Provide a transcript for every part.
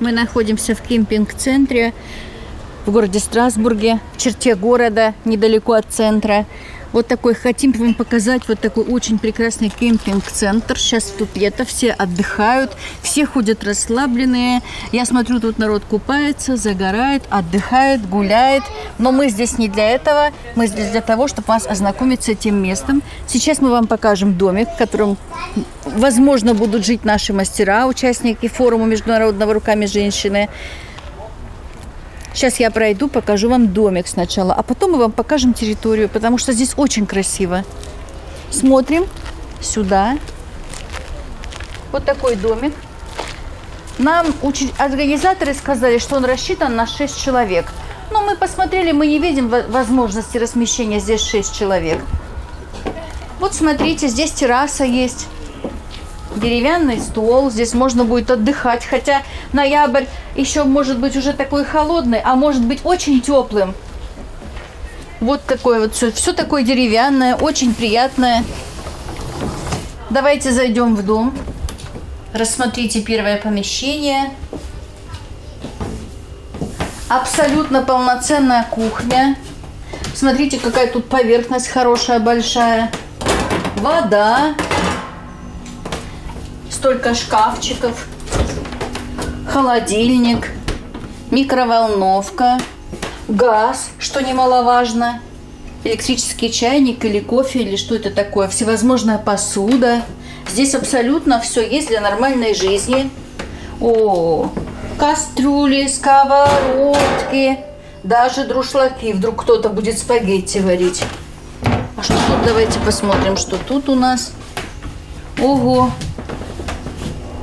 Мы находимся в кемпинг-центре в городе Страсбурге, в черте города, недалеко от центра. Вот такой, хотим вам показать вот такой очень прекрасный кемпинг-центр. Сейчас тут лето, все отдыхают, все ходят расслабленные. Я смотрю, тут народ купается, загорает, отдыхает, гуляет. Но мы здесь не для этого, мы здесь для того, чтобы вас ознакомить с этим местом. Сейчас мы вам покажем домик, в котором, возможно, будут жить наши мастера, участники форума международного руками женщины. Сейчас я пройду, покажу вам домик сначала, а потом мы вам покажем территорию, потому что здесь очень красиво. Смотрим сюда. Вот такой домик. Нам учи- организаторы сказали, что он рассчитан на 6 человек. Но мы посмотрели, мы не видим во- возможности размещения здесь 6 человек. Вот смотрите, здесь терраса есть деревянный стол, здесь можно будет отдыхать, хотя ноябрь еще может быть уже такой холодный, а может быть очень теплым. Вот такое вот все, все такое деревянное, очень приятное. Давайте зайдем в дом. Рассмотрите первое помещение. Абсолютно полноценная кухня. Смотрите, какая тут поверхность хорошая, большая. Вода, столько шкафчиков, холодильник, микроволновка, газ, что немаловажно, электрический чайник или кофе, или что это такое, всевозможная посуда. Здесь абсолютно все есть для нормальной жизни. О, кастрюли, сковородки, даже друшлаки. Вдруг кто-то будет спагетти варить. А что тут? Давайте посмотрим, что тут у нас. Ого,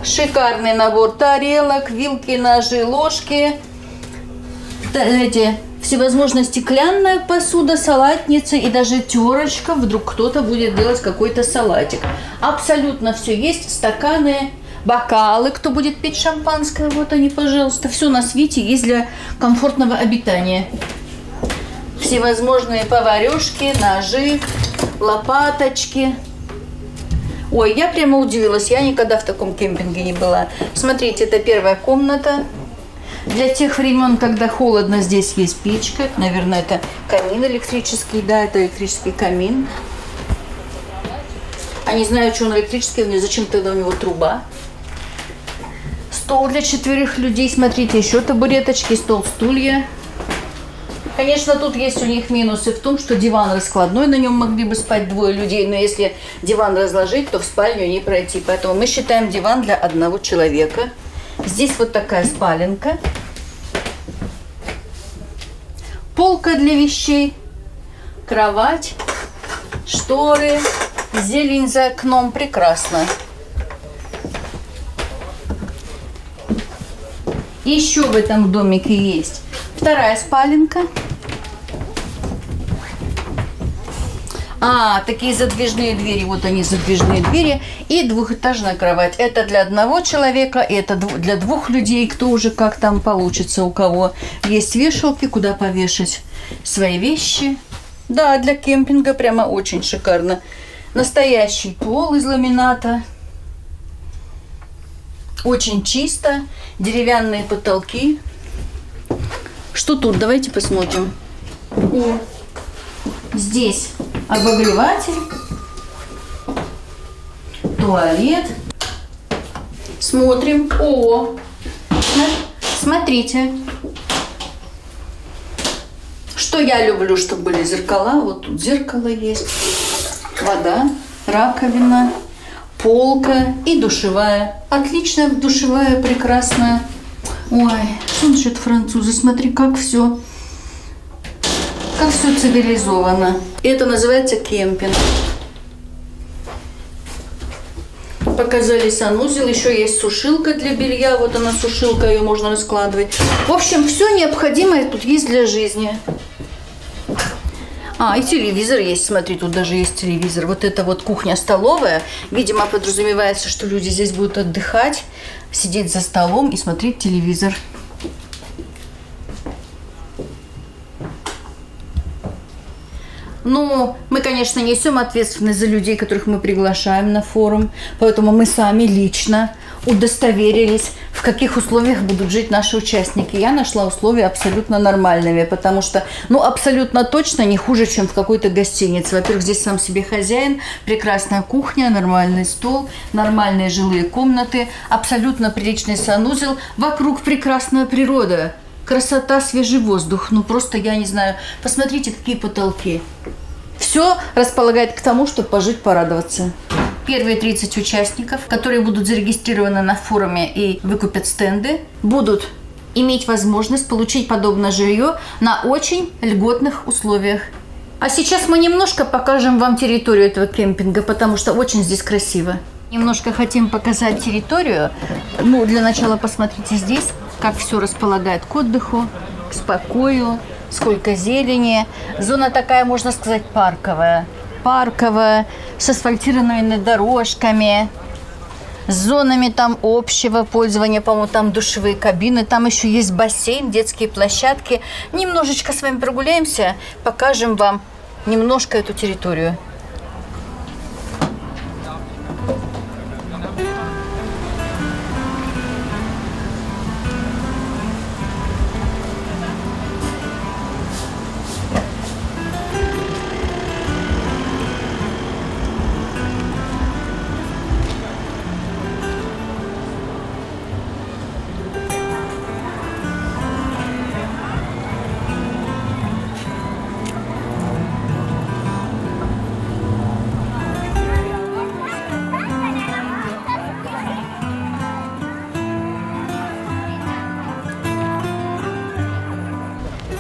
Шикарный набор тарелок, вилки, ножи, ложки. Эти всевозможная стеклянная посуда, салатница и даже терочка. Вдруг кто-то будет делать какой-то салатик. Абсолютно все есть. Стаканы, бокалы, кто будет пить шампанское. Вот они, пожалуйста. Все на свете есть для комфортного обитания. Всевозможные поварешки, ножи, лопаточки. Ой, я прямо удивилась, я никогда в таком кемпинге не была. Смотрите, это первая комната. Для тех времен, когда холодно, здесь есть печка. Наверное, это камин электрический. Да, это электрический камин. А не знаю, что он электрический, но зачем тогда у него труба. Стол для четверых людей. Смотрите, еще табуреточки, стол, стулья. Конечно, тут есть у них минусы в том, что диван раскладной, на нем могли бы спать двое людей, но если диван разложить, то в спальню не пройти. Поэтому мы считаем диван для одного человека. Здесь вот такая спаленка. Полка для вещей, кровать, шторы, зелень за окном. Прекрасно. Еще в этом домике есть вторая спаленка. А, такие задвижные двери, вот они задвижные двери. И двухэтажная кровать. Это для одного человека, это для двух людей, кто уже как там получится, у кого есть вешалки, куда повешать свои вещи. Да, для кемпинга прямо очень шикарно. Настоящий пол из ламината. Очень чисто. Деревянные потолки. Что тут? Давайте посмотрим. О, здесь обогреватель, туалет. Смотрим. О, смотрите. Что я люблю, чтобы были зеркала. Вот тут зеркало есть. Вода, раковина, полка и душевая. Отличная душевая, прекрасная. Ой, что насчет французы? Смотри, как все как все цивилизовано. Это называется кемпинг. Показали санузел, еще есть сушилка для белья. Вот она сушилка, ее можно раскладывать. В общем, все необходимое тут есть для жизни. А, и телевизор есть, смотри, тут даже есть телевизор. Вот это вот кухня-столовая. Видимо, подразумевается, что люди здесь будут отдыхать, сидеть за столом и смотреть телевизор. Ну, мы, конечно, несем ответственность за людей, которых мы приглашаем на форум, поэтому мы сами лично удостоверились, в каких условиях будут жить наши участники. Я нашла условия абсолютно нормальными, потому что, ну, абсолютно точно не хуже, чем в какой-то гостинице. Во-первых, здесь сам себе хозяин, прекрасная кухня, нормальный стол, нормальные жилые комнаты, абсолютно приличный санузел, вокруг прекрасная природа. Красота, свежий воздух. Ну, просто я не знаю. Посмотрите, какие потолки. Все располагает к тому, чтобы пожить, порадоваться. Первые 30 участников, которые будут зарегистрированы на форуме и выкупят стенды, будут иметь возможность получить подобное жилье на очень льготных условиях. А сейчас мы немножко покажем вам территорию этого кемпинга, потому что очень здесь красиво. Немножко хотим показать территорию. Ну, для начала посмотрите здесь, как все располагает к отдыху, к спокою, сколько зелени. Зона такая, можно сказать, парковая парковая, с асфальтированными дорожками, с зонами там общего пользования, по-моему, там душевые кабины, там еще есть бассейн, детские площадки. Немножечко с вами прогуляемся, покажем вам немножко эту территорию.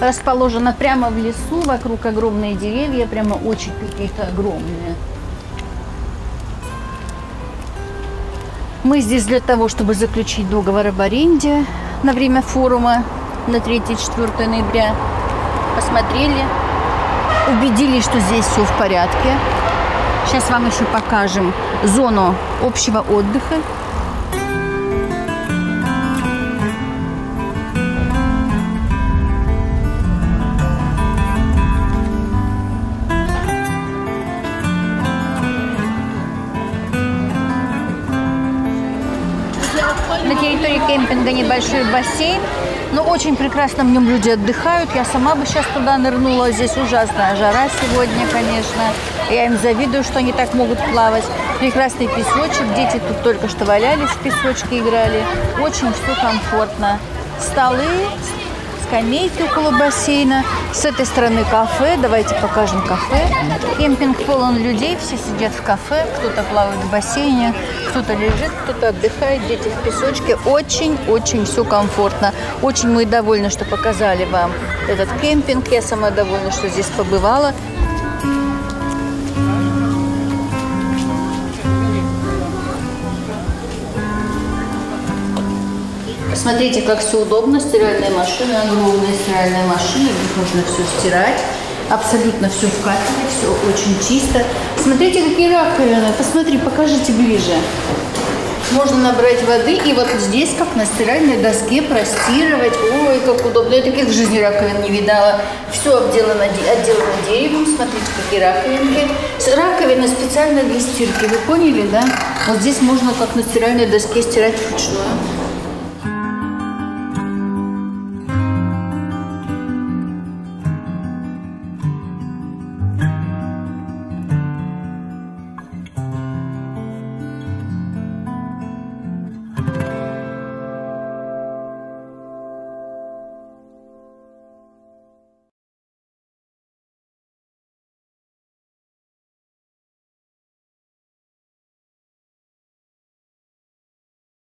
Расположена прямо в лесу, вокруг огромные деревья, прямо очень какие-то огромные. Мы здесь для того, чтобы заключить договор об аренде на время форума на 3-4 ноября. Посмотрели, убедились, что здесь все в порядке. Сейчас вам еще покажем зону общего отдыха. На территории кемпинга небольшой бассейн. Но очень прекрасно в нем люди отдыхают. Я сама бы сейчас туда нырнула. Здесь ужасная жара сегодня, конечно. Я им завидую, что они так могут плавать. Прекрасный песочек. Дети тут только что валялись в песочке, играли. Очень все комфортно. Столы, скамейки около бассейна. С этой стороны кафе. Давайте покажем кафе. Кемпинг полон людей. Все сидят в кафе. Кто-то плавает в бассейне, кто-то лежит, кто-то отдыхает. Дети в песочке. Очень-очень все комфортно. Очень мы довольны, что показали вам этот кемпинг. Я сама довольна, что здесь побывала. Смотрите, как все удобно. Стиральная машина, огромная стиральная машина. Здесь можно все стирать. Абсолютно все в все очень чисто. Смотрите, какие раковины. Посмотри, покажите ближе. Можно набрать воды и вот здесь, как на стиральной доске, простировать. Ой, как удобно. Я таких в жизни раковин не видала. Все обделано, отделано деревом. Смотрите, какие раковинки. Раковина специально для стирки. Вы поняли, да? Вот здесь можно, как на стиральной доске, стирать вручную.